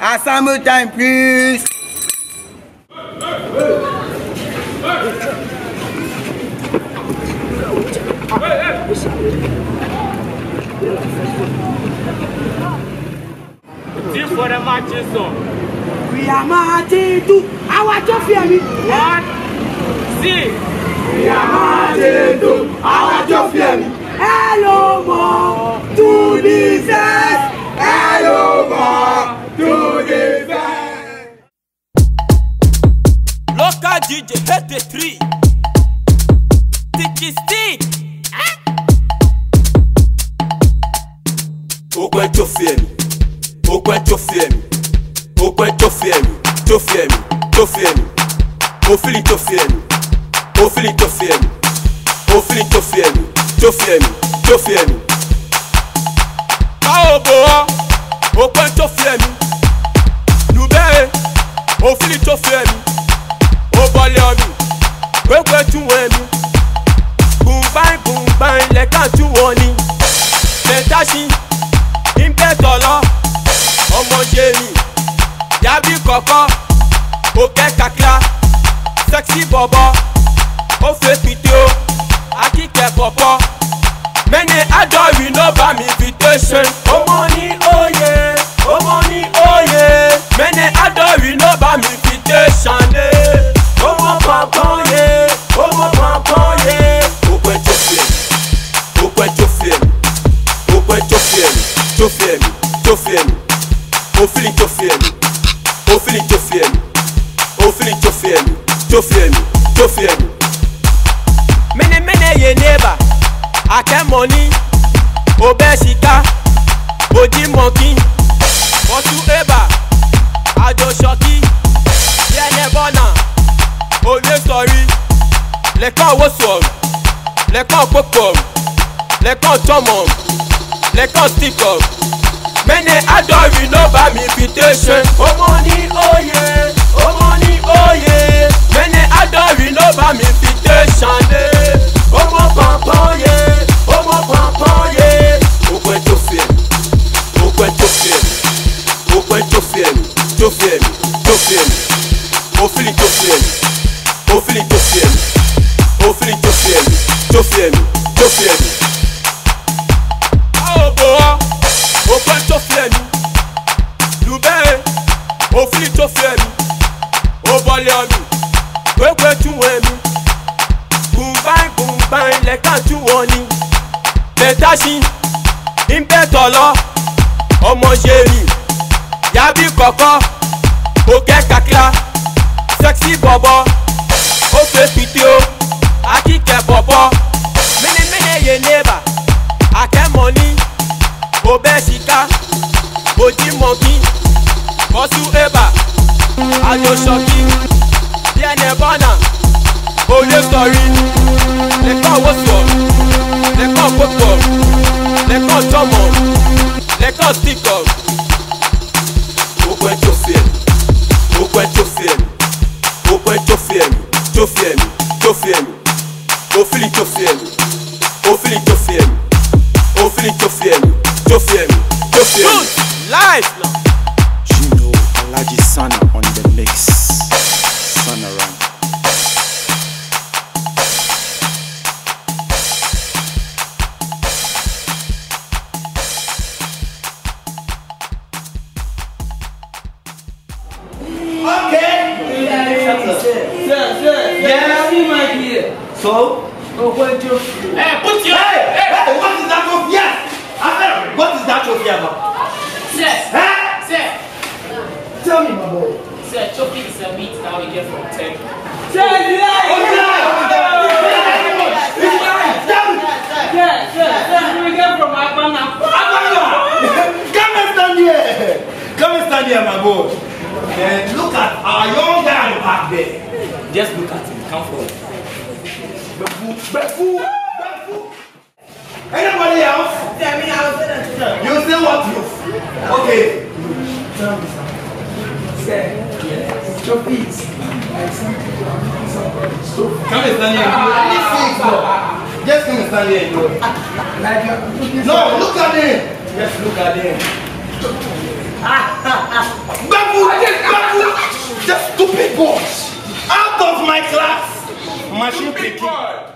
Assemble time, please. Team for the match is We are marching to our trophy. One, six. We are marching to our Local DJ, hit the tree. DJ Stick. Ogwe Jofiemi, Ogwe Jofiemi, Ogwe Jofiemi, Jofiemi, Jofiemi, Ofili Jofiemi, Ofili Jofiemi, Ofili Jofiemi, Jofiemi, Jofiemi. Báwo bo ọ́, Ogwe Jofiemi, Nubẹ́ Ofili Jofiemi wọlé ọdún gbégbé tún wọ ẹnu gbùngbáì gbùngbáì lẹ́ka tún wọ ni lẹ́tàṣí ìbẹ́tọ̀lọ́ ọmọ jẹ́mi yàbí kọ̀kọ́ òkè kàkíra sẹ́ksì bọ̀bọ̀ ó fẹ́ pìtẹ́ o akíkẹ́ pọ̀pọ̀ mẹ́ni adọ́rin ló bá mi fi tẹ́sán ó. tó fi ẹ̀mí tó fi ẹ̀mí ó fílì tó fi ẹ̀mí ó fílì tó fi ẹ̀mí ó fílì tó fi ẹ̀mí tó fi ẹ̀mí tó fi ẹ̀mí. mini mini ye neighbor akẹ́ mọ́ni obẹ́ sika ojí mọ́kí ọtún eba àjọ ṣọ́kí yẹ́nẹ́ bọ́nà olè sọ̀rí lẹ́kọ̀ọ́ wosùọ̀rù lẹ́kọ̀ọ́ pọ̀pọ̀rù lẹ́kọ̀ọ́ tọ́mọ̀rù lagos tip up many adori no buy me invitation. ọmọ ní oyè ọmọ ní oyè many adori no buy me invitation dé ọmọ pàmpán yẹ ọmọ pàmpán yẹ. òkú ẹ tó fi ẹ̀mí òkú ẹ tó fi ẹ̀mí òkú ẹ tó fi ẹ̀mí tó fi ẹ̀mí tó fi ẹ̀mí òfìlì tó fi ẹ̀mí òfìlì tó fi ẹ̀mí òfìlì tó fi ẹ̀mí tó fi ẹ̀mí tó fi ẹ̀mí. banlẹ̀ kájú wọn ni bẹ́tà sí ń bẹ́ tọ̀lọ́ ọmọ ṣe rìn yàbí kọ̀kọ́ kò gẹ́ kàkíra sẹ́ksì bọ̀bọ̀ ó fẹ́ pìtì o akíkẹ́ bọ̀bọ̀ mínímíní yé nébà akẹ́mọ̀ ní kò bẹ́ sika òjì mọ̀kí kọ́sù ébà àjọṣọ́kí díẹ̀ nẹ́bọ̀nà òye sọ̀rí wosùọ̀ lẹ́kàn kókò lẹ́kàn jọmọ̀ lẹ́kàn stíkọ̀. gbogbo ẹ tó fi ẹ̀mí gbogbo ẹ tó fi ẹ̀mí gbogbo ẹ tó fi ẹ̀mí tó fi ẹ̀mí tó fi ẹ̀mí òfìlì tó fi ẹ̀mí òfìlì tó fi ẹ̀mí òfìlì tó fi ẹ̀mí tó fi ẹ̀mí tó fi ẹ̀mí. life. Jino Alaji Sana on the mix. Sana Ram. Okay. Yes, yes, yes. See my dear. So? Oh, what you? Hey, put your. Hey, hey, hey. What is that of yes? After, what is that of yes? Sir. Hey. Sir. Tell me, my boy. Sir, choking is a meat that we get from Turkey. Man, look at our young guy back there. Just look at him. Come forward. Befu, Befu, Befu. Anybody else? Tell me, I was in You say what you? Okay. Sir, yes. Your peace. Come and stand here. Ah. Let me see it, though. Just come and stand here, though. No, look at him. Just look at him. Ah, Bamboo. out of my class. Machine picking.